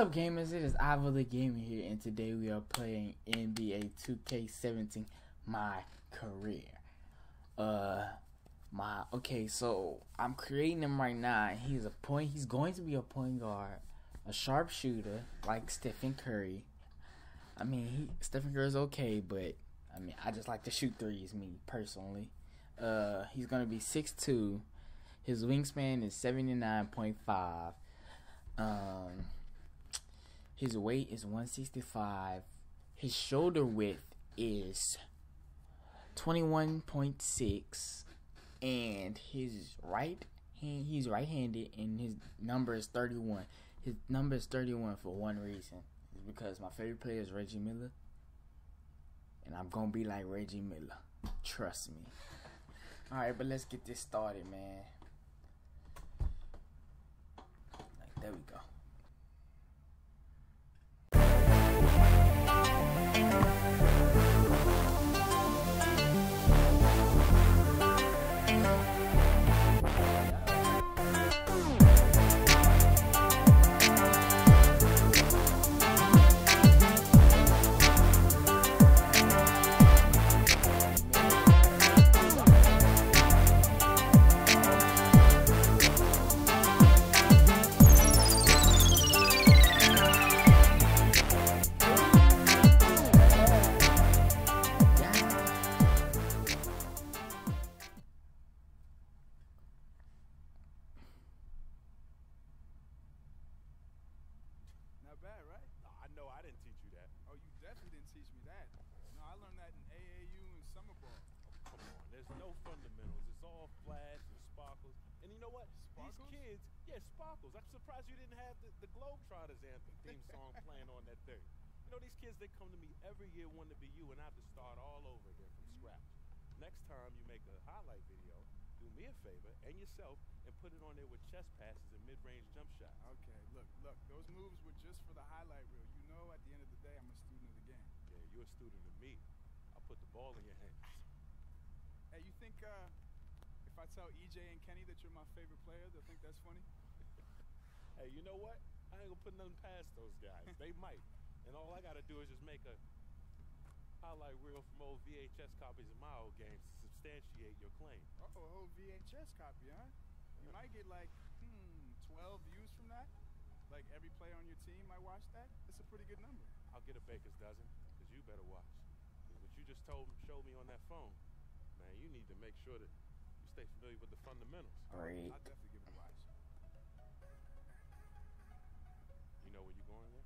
up, gamers? It is Ivo the Gamer here, and today we are playing NBA 2K17, my career. Uh, my okay, so I'm creating him right now. He's a point. He's going to be a point guard, a sharpshooter like Stephen Curry. I mean, he, Stephen Curry's okay, but I mean, I just like to shoot threes, me personally. Uh, he's gonna be 6'2". His wingspan is 79.5. Um, his weight is 165. His shoulder width is 21.6 and his right hand he's right-handed and his number is 31. His number is 31 for one reason. It's because my favorite player is Reggie Miller. And I'm going to be like Reggie Miller. Trust me. All right, but let's get this started, man. Like there we go. Bye. Surprised you didn't have the, the Globetrotters anthem theme song playing on that thing. You know, these kids, they come to me every year wanting to be you, and I have to start all over again from scratch. Next time you make a highlight video, do me a favor and yourself and put it on there with chest passes and mid-range jump shots. Okay, look, look, those moves were just for the highlight reel. You know, at the end of the day, I'm a student of the game. Yeah, you're a student of me. I'll put the ball in your hands. Hey, you think uh, if I tell EJ and Kenny that you're my favorite player, they'll think that's funny? Hey, you know what? I ain't gonna put nothing past those guys. they might. And all I gotta do is just make a highlight reel from old VHS copies of my old games to substantiate your claim. Uh oh, old VHS copy, huh? You Yeah. might get like, hmm, 12 views from that. Like every player on your team might watch that. That's a pretty good number. I'll get a baker's dozen, because you better watch. 'Cause what you just told showed me on that phone, man, you need to make sure that you stay familiar with the fundamentals. Great. You know where you're going there?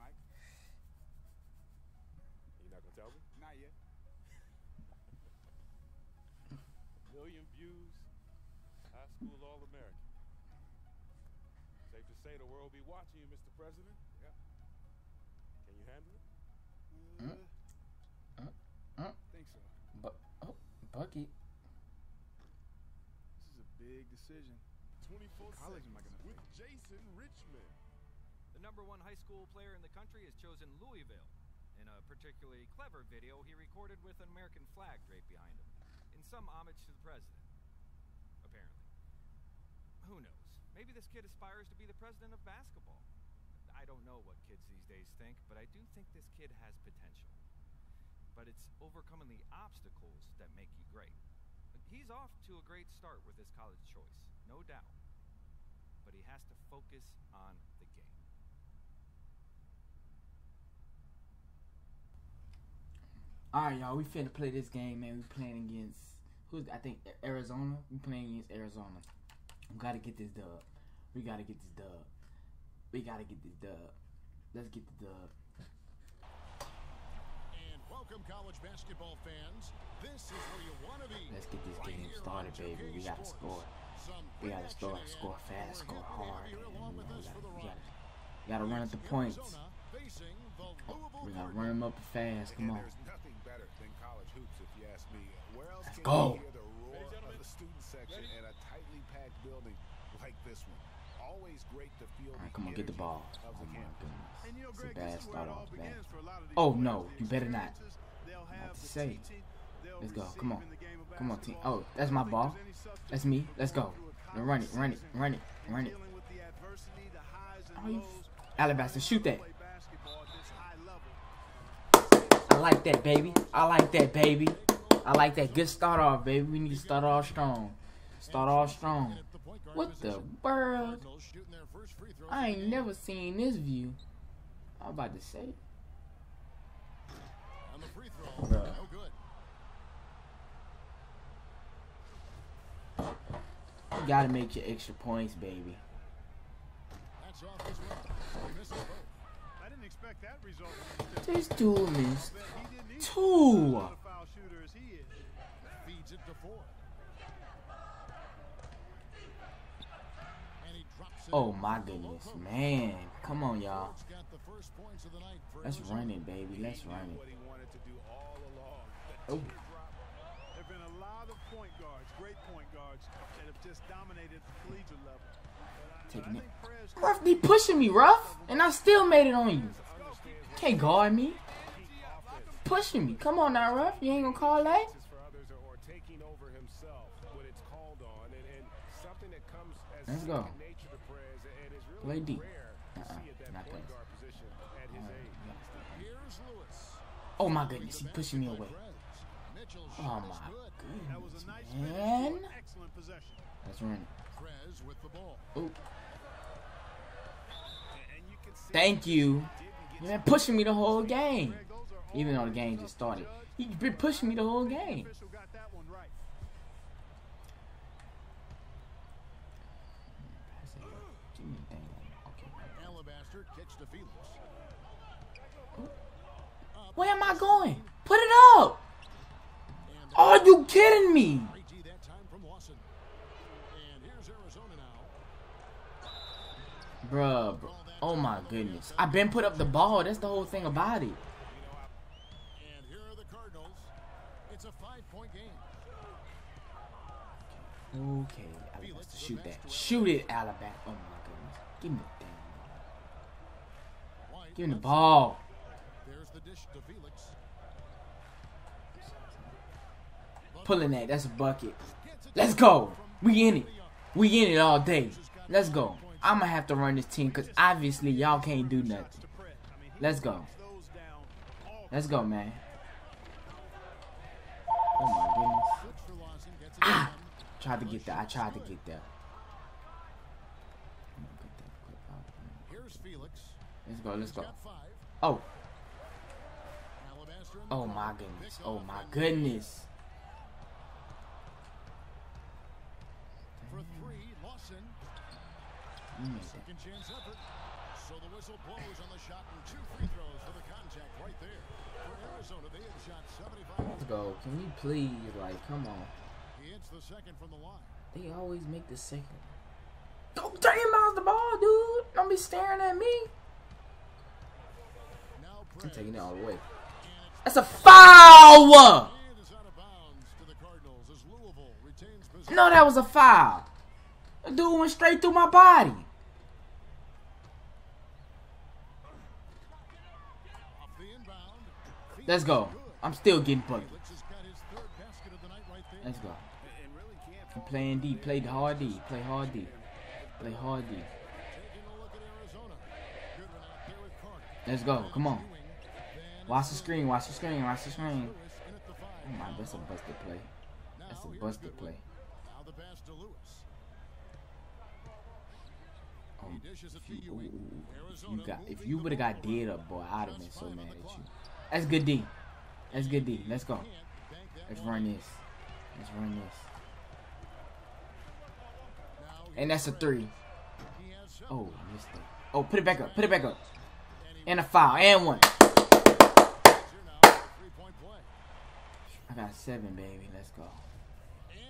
Mike? You're not gonna tell me? Not yet. Million views, high school All American. Safe to say the world will be watching you, Mr. President. Yep. Can you handle it? Mm. Uh, Uh, think so. but oh, bucket. This is a big decision. 24 What college am I gonna with pick? Jason Richmond. The number one high school player in the country has chosen Louisville. In a particularly clever video he recorded with an American flag draped behind him, in some homage to the president. Apparently. Who knows? Maybe this kid aspires to be the president of basketball. I don't know what kids these days think, but I do think this kid has potential. But it's overcoming the obstacles that make you great. He's off to a great start with his college choice, no doubt. But he has to focus on the game. All right, y'all. We finna play this game, man. We playing against who's? I think Arizona. We playing against Arizona. We gotta get this dub. We gotta get this dub. We gotta get this dub. Let's get the dub. And welcome, college basketball fans. This is where you want to be. Let's get this game started, baby. We gotta score. We gotta score, score fast, score hard. you know, the we gotta, gotta run at the points. The We gotta run them up fast. Come on. Let's go. the the right, come on, get the ball. Oh my goodness. It's a bad start off, of these Oh, no, you better not. have to the say. Let's go. Come on. In the game of Come on, team. Oh, that's my ball. there's any substitute That's me. Let's go. through a Now run it, run it, run it, run it. Dealing with the adversity, the Are you- Alabaster, shoot that. Play basketball at this high level. I like that, baby. I like that, baby. I like that. Good start off, baby. We need to start off strong. Start off strong. At the point guard What the world? Cardinals shooting their first free throws I ain't never seen this view. I'm about to say. On he is. Feeds it to Ford. And he drops it Oh my from the low goodness, man. Come on, y'all. Ford's got the first points of the night for Let's run it, baby. Let's run it. he wanted to do all Oh. teardrop. There've been a lot of point guards, great point guards, that have just dominated the collegiate level. But I, but Taking it. think Perez Rough, they pushing me, rough, and I still made it on you. Can't guard me. Pushing me. Come on now, rough. You ain't gonna call that? chances for others or, or taking over himself when it's called on and, and something that comes as Let's go. nature to Perez and is Play really D. Uh-uh. See at that not point this. guard position at his age. Here's Lewis. Oh my goodness, he pushing me away. Oh my good. That was goodness, a nice man. excellent possession. Let's run. Prez with the ball. Oh, And you can see thank you. didn't been pushing me the whole game. Greg, those are Even though the game just started. judge. He been pushing me the whole game. official got that one right. Give me the thing. Okay. Alabaster kicks to Felix. Where am I going? Put it up. Are you kidding me? Bruh, bro. Oh my goodness. I've been put up the ball. That's the whole thing about it. It's a five-point game. Okay, Alabama. Shoot that. Shoot it, Alabama. Oh my goodness. Give me the thing. White Give me the ball. There's the dish to Felix. Pulling that. That's a bucket. Let's go. We in it. We in it all day. Let's go. I'm gonna have to run this team because obviously y'all can't do nothing. To Perez. I mean, he Let's go. knocks those down all Let's go, man. Oh my goodness. Switch for Lawson. Gets it Ah! Tried to get there. I tried to get there. I'm gonna get that. Here's Felix. Let's go. Let's go. Oh. Alabaster in the Oh my goodness. Oh my goodness. For three, Lawson. You. Second chance effort. So the whistle blows on the shot and two free throws for the contact right there. For Arizona, they have shot 75. Let's go. Can we please, like, come on. He hits the second from the line. They always make the second. Go 30 miles the ball, dude. Don't be staring at me. I'm taking it all the way. That's a foul. No, that was a foul. The dude went straight through my body. Off the inbound. Felix Let's go. I'm still getting buckets. Felix has got his third basket of the night right there. Let's go. and really can't I'm playing D. Play hard D. Play hard D. Play hard D. Taking a look at Arizona. Goodwin out there with Carter. Let's go. Come on. Watch the screen. Watch the screen. Watch the screen. Lewis in at the five. Oh my, that's a busted play. That's a here's busted play. Now the pass to Lewis. Um, he dishes it to you, ooh, if you got, if you would have got dead up, boy, I'd have been so mad at you. That's good D. That's good D. Let's go. Let's run this. Let's run this. And that's a three. Oh, missed it. Oh, put it back up. Put it back up. And a foul. And one. I got seven, baby. Let's go.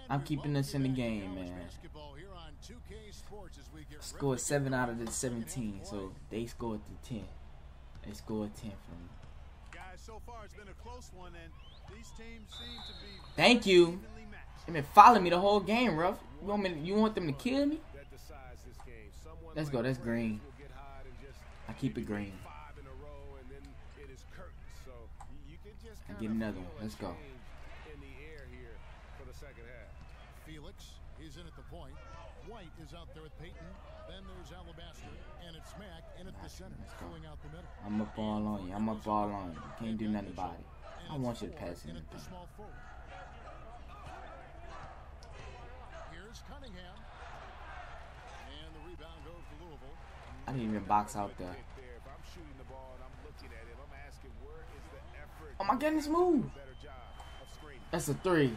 I'm keeping us in the game, man. basketball here on 2K Sports as we get ready Scored seven out of the the second half 17, so they scored the 10. They scored 10 from me. Guys, so far it's been a close one, and these teams seem to be Thank very you. evenly matched. They been following me the whole game, rough. You want me? To, you want them to kill me? That decides this game. Someone Let's go, that's green. will get hot and just I keep it green. Five in a row, and then it is curtains. So you, you can just I get another one. Let's go. change In the air here for the second half. Felix He's in at the point. White is out there with Peyton. Then there's Alabaster. And in at the center, filling out the middle. I'm up all on you. I'm up all on you. Can't do nothing about it. I want you to pass it in in the at the paint. small forward. Here's Cunningham. And the rebound goes to Louisville. I didn't even box out there. Pick there. If I'm shooting the ball and I'm looking at it, I'm asking where is the effort? Oh my goodness, move. Better job of screening. That's a three.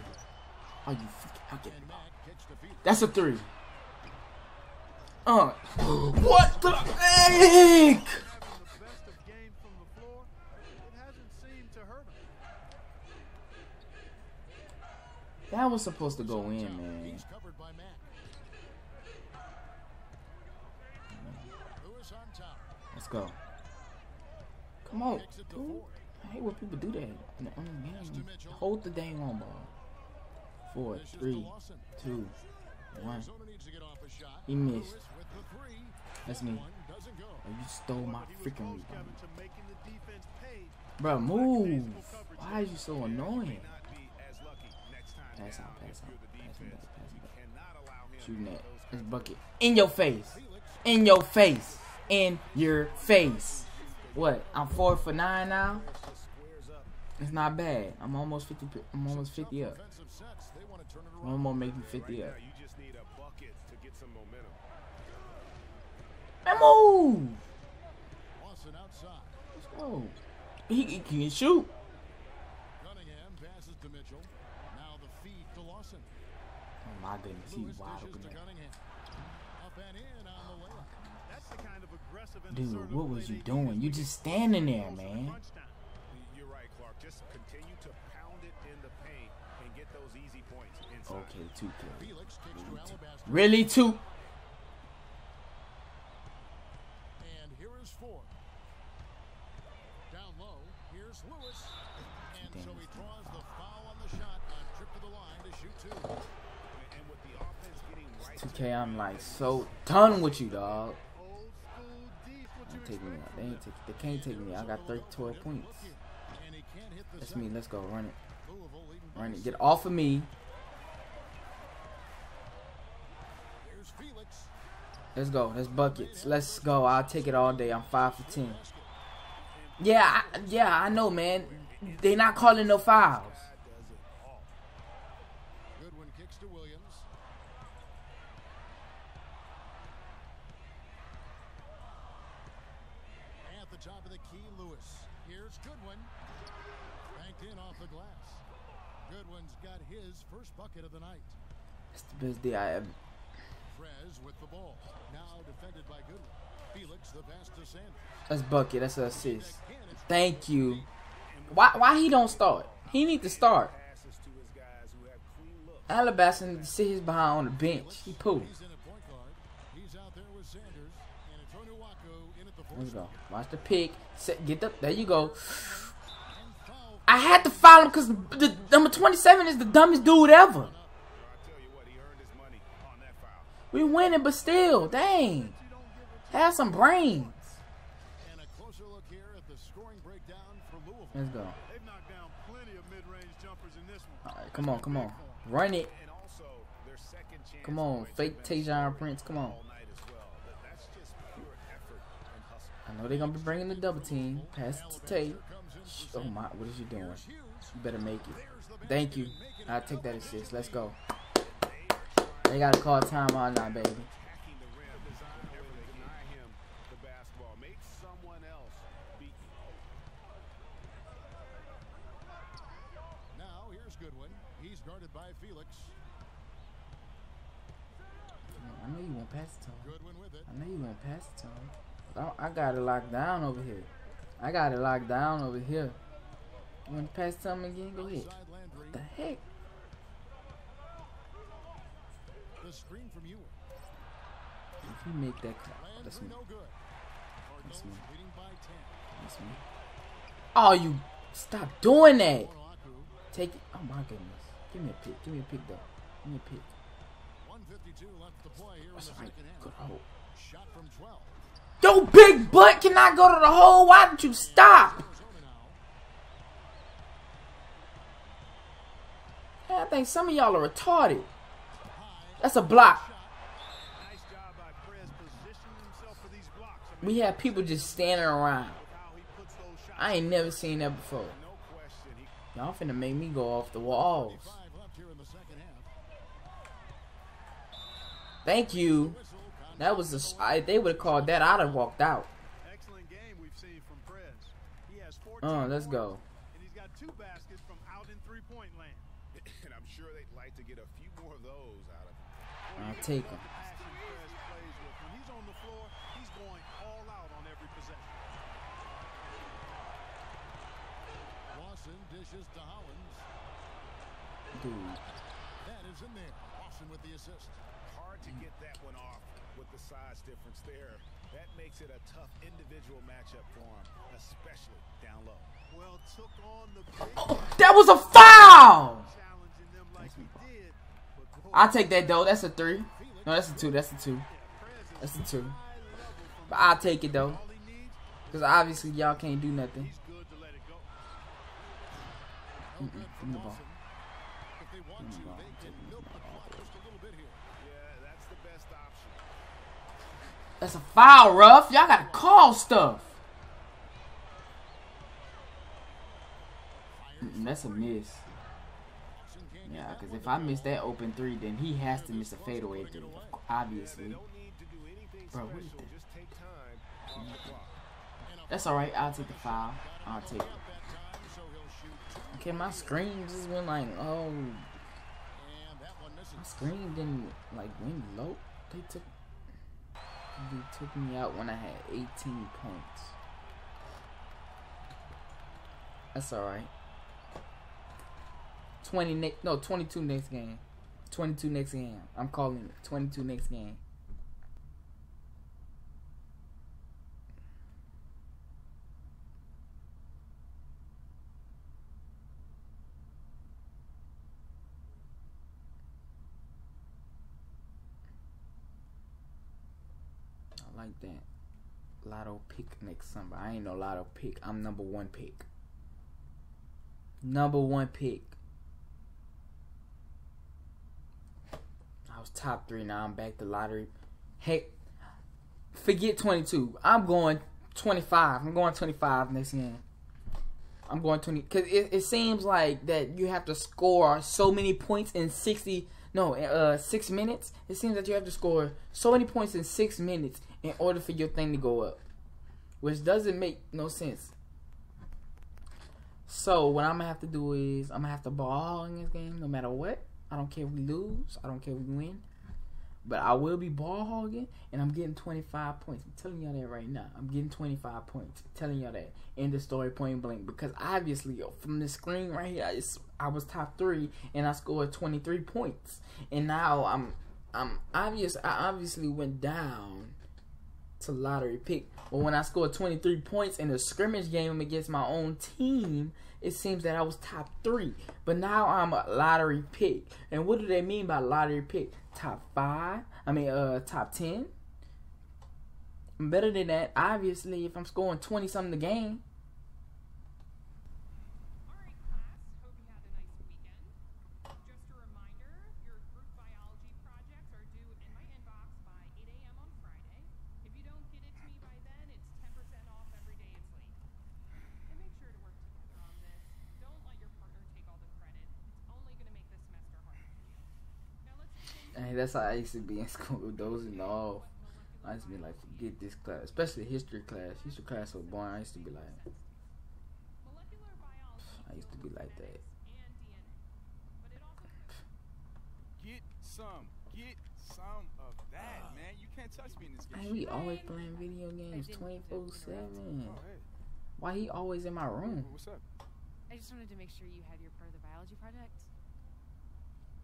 Oh, you fucking. I'll get And the ball. Mack kicks to Felix. That's a three. Uh. What the heck? Having the best of game from the floor, it hasn't seemed to hurt him. That was supposed to go in, man. He's covered by Mack. Lewis on top. Let's go. Come on, Kicks it to dude. I hate when people do that in the, game. Hold the dang on ball. Four, three, two, one. Dishes to three, Lawson. two, one. Arizona needs to get off a shot. He missed. Lewis with the three. That's me. One doesn't go. Oh, you stole my freaking rebound. Kevin, to making the defense pay. Bro, move. Why is you so annoying? Not be as lucky next time Pass out, pass out. Pass him back, pass him back. cannot allow him Shooting that. This bucket. In your face. In your face. In your face. What? I'm four for nine now? just squares up. It's not bad. I'm almost 50. I'm almost 50 up. Defensive sets. They want to turn it One more make me 50 up. Man, move. Lawson outside. Let's go. He, he can shoot. Cunningham passes to Mitchell. Now the feed to Lawson. Oh my goodness, he Lewis wide open to there. Cunningham. Up and in on the layup. That's the kind of aggressive and Dude, what was you they doing? use You when just get standing there, close in man. crunch time. You're right, Clark. Just continue to pound it in the paint and get those easy points inside. Okay, two kills. Felix kicks to Alabaster. Really, two? And here is Ford. Down low. Here's Lewis. And Damn, so he it's draws the foul on the shot on trip to the line to shoot two. And with the offense 2K, I'm like so done with you, dog. Don't take me out. They ain't take. They can't take me. I got 30, 12 points. That's me. Let's go. Run it. Run it. Get off of me. Let's go. Let's buckets. Let's go. I'll take it all day. I'm five for ten. Yeah, I, yeah, I know, man. They not calling no fouls. Goodwin kicks to Williams. At the top of the key, Lewis. Here's Goodwin. Banked in off the glass. Goodwin's got his first bucket of the night. It's the best day I ever. Prez with the ball. Now defended by Goodwin. Felix the pass to Sanders. That's bucket. That's an assist. Thank you. Why? Why he don't start? He need to start. passes to his guys who have clean looks. Alabaster need to sit his behind on the bench. He poo. He's in at point guard. He's out there with Sanders. And Antonio Wacko in at the fourth. Let's go. Watch the pick. Set, get the. There you go. I had to follow him because the number 27 is the dumbest dude ever. I tell you what, he earned his money on that foul. We winning, but still, dang. Have some brains. And a closer look here at the scoring breakdown for Louisville. Let's go. They've knocked down plenty of mid-range jumpers in this one. All right, come on, come on. Run it. And also their second chance. Come on, fake Tajon Prince. Come on. all night as well. But that's just pure effort and hustle. I know they're gonna be bringing the double team. Pass it to Tate. Oh my, what is you doing? You better make it. Thank you. I'll take that assist. Let's go. They gotta call baby. beat you. Now here's Goodwin. He's guarded by Felix. I know you won't pass it to him. I know you won't pass it to him. I, I got it locked down over here. I got it locked down over here. You want to pass him again? Go ahead. What the heck? The screen from Ewing. If you make that cut, that's me. That's me. leading by 10. That's me. Oh, you stop doing that. Take it. Oh my goodness. Give me a pick. Give me a pick though. Give me a pick. 152 left to play here in the right. second half. Good. Shot from 12. Yo, big butt cannot go to the hole. Why don't you stop? I think some of y'all are retarded. That's a block. We have people just standing around. I ain't never seen that before. Y'all finna make me go off the walls. Thank you. That was a. they would have called that. I'd have walked out. Excellent game we've seen from Prez. He has 14 Oh, let's go. And he's got two baskets from out in three-point land. and I'm sure they'd like to get a few more of those out of him. I'll take him. The passion Prez plays with. When he's on the floor, he's going all out on every possession. Lawson dishes to Hollins. Dude. That is in there. Lawson with the assist. Hard to get that one off with the size difference there. That makes it a tough individual matchup for him, especially down low. Well, took on the big That was a foul. like did. I'll take that though. That's a three. No, that's a two. That's a two. That's a two. high level from But I'll take it though. all he needs. Because obviously y'all can't do nothing. He's good to let it go. Give from me the ball. Lawson. If they want to, they can milk the clock just a little bit here. Yeah, that's the best option. That's a foul, rough. Y'all gotta call stuff. Mm, That's a miss. Yeah, because if I miss that open three, then he has to miss a fadeaway three. Obviously. Bro, what is that? That's alright. I'll take the foul. I'll take it. Okay, my screen just went like, oh, my screen didn't like went low. They took, they took me out when I had 18 points. That's alright. 20 next, no, 22 next game. 22 next game. I'm calling it 22 next game. I like that. Lotto pick summer. I ain't no lotto pick. I'm number one pick. Number one pick. I was top three. Now I'm back to lottery. Heck, forget 22. I'm going 25. I'm going 25 next game. I'm going 20 because it, it seems like that you have to score so many points in 60 no uh six minutes. It seems that you have to score so many points in six minutes in order for your thing to go up, which doesn't make no sense. So what I'm gonna have to do is I'm gonna have to ball in this game no matter what. I don't care if we lose. I don't care if we win. But I will be ball hogging, and I'm getting 25 points. I'm telling y'all that right now. I'm getting 25 points. I'm telling y'all that. in the story point blank. Because obviously, from the screen right here, I was top three, and I scored 23 points. And now I'm, I'm obvious. I obviously went down to lottery pick. But when I scored 23 points in a scrimmage game against my own team, it seems that I was top three. But now I'm a lottery pick. And what do they mean by lottery pick? Top five? I mean, uh, top 10? Better than that, obviously, if I'm scoring 20 something a game. Alright, class. Hope you had a nice weekend. Just a reminder, your group biology projects are due in my inbox by 8 a.m. on Friday. If you don't get it to me by then, it's 10% off every day it's late. And make sure to work together on this. Don't let your partner take all the credit. It's only going to make the semester harder for you. Now let's get into Hey, that's how I used to be in school, dozing off. I used to be like, forget this class, especially history class. History class was boring. I used to be like, molecular biology. I used to be like that. But it also Get some. Get some of that, ah. man. You can't touch me in this game. Hey, we always playing video games 24 7. Oh. Why he always in my room? What's up? I just wanted to make sure you had your part of the biology project.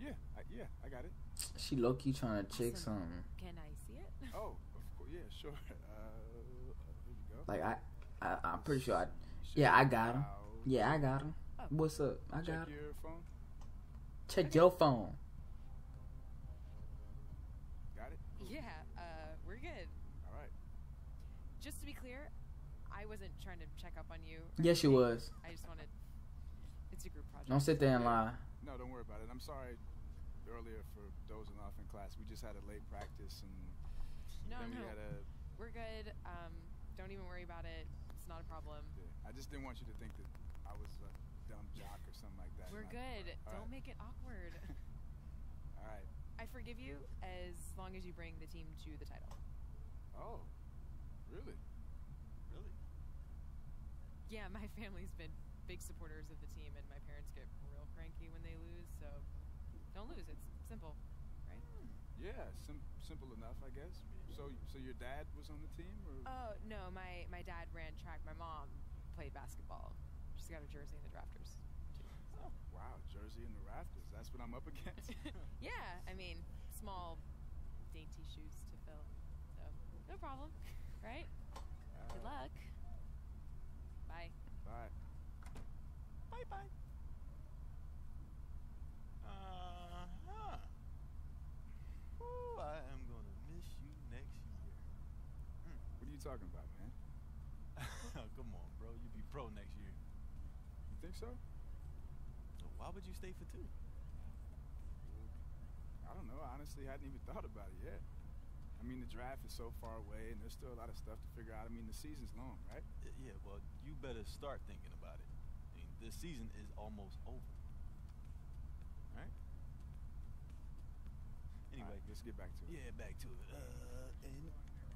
Yeah, I, yeah, I got it. She low key trying to check Awesome. something. Can I see it? Oh, of course, yeah, sure. Uh, here you go. Like, I, I I'm pretty sure I, Check yeah, I got him. Yeah, I got him. What's up? I Check got him. your phone. Check your phone. Got it. Cool. Yeah, uh, we're good. All right. Just to be clear, I wasn't trying to check up on you. or Yes, you was. I just wanted. It's a group project. Don't sit there and lie. No, don't worry about it. I'm sorry. Earlier for dozing off in class. We just had a late practice and No, then no. we had a. We're good. Um, don't even worry about it. It's not a problem. Yeah, I just didn't want you to think that I was a dumb jock or something like that. We're Not- good. All Don't right. make it awkward. All right. I forgive you as long as you bring the team to the title. Oh, really? Really? Yeah, my family's been big supporters of the team, and my parents get real cranky when they lose. So don't lose. It's simple, right? Yeah, sim- simple enough, I guess. So, so your dad was on the team, or? Oh no, my my dad ran track. My mom played basketball. She's got a jersey in the drafters. Oh, wow, Jersey in the rafters. That's what I'm up against. Yeah, I mean, small, dainty shoes to fill. So no problem, right? Good luck. Bye. Bye. Bye bye. Uh huh. Ooh, I am gonna miss you next year. What are you talking about, man? Come on, bro. You be pro next year. You think so? So why would you stay for two? I don't know. I honestly hadn't even thought about it yet. I mean, the draft is so far away, and there's still a lot of stuff to figure out. I mean, the season's long, right? Yeah, well, you better start thinking about it. I mean, this season is almost over. Right? Anyway, right, let's get back to it. yeah, back to it. Uh, and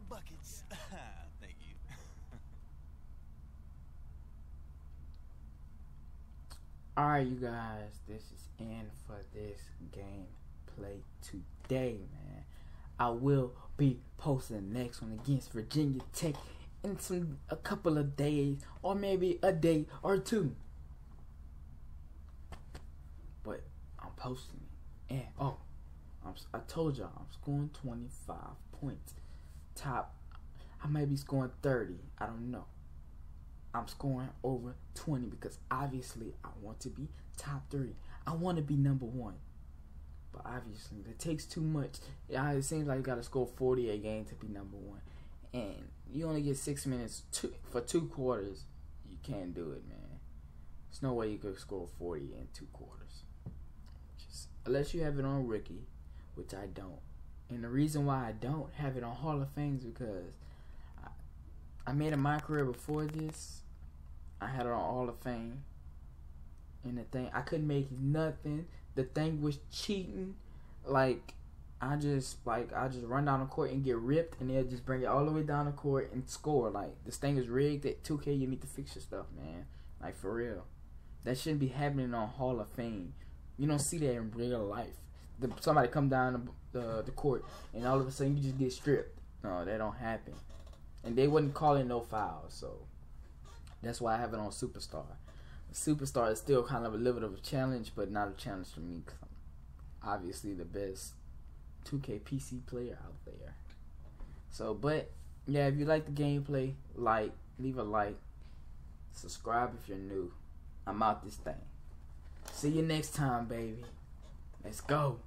buckets. Thank you. Alright, you guys, this is in for this gameplay today, man. I will be posting the next one against Virginia Tech in some a couple of days, or maybe a day or two. But I'm posting it, and oh, I'm, I told y'all I'm scoring 25 points. Top, I might be scoring 30. I don't know. I'm scoring over 20 because obviously I want to be top three. I want to be number one. But obviously, it takes too much. It seems like you got to score 40 a game to be number one. And you only get six minutes two, for two quarters. You can't do it, man. There's no way you could score 40 in two quarters. Just, unless you have it on Rookie, which I don't. And the reason why I don't have it on Hall of Fame is because I made in my career before this. I had it on Hall of Fame. And the thing, I couldn't make nothing. The thing was cheating. Like, I just, like, I just run down the court and get ripped. And they'll just bring it all the way down the court and score. Like, this thing is rigged at 2K. You need to fix your stuff, man. Like, for real. That shouldn't be happening on Hall of Fame. You don't see that in real life. The, somebody come down the, uh, the, the court and all of a sudden you just get stripped. No, that don't happen and they wouldn't call it no fouls. So that's why I have it on Superstar. Superstar is still kind of a little bit of a challenge, but not a challenge for me because I'm obviously the best 2K PC player out there. So, but yeah, if you like the gameplay, like, leave a like, subscribe if you're new. I'm out this thing. See you next time, baby. Let's go.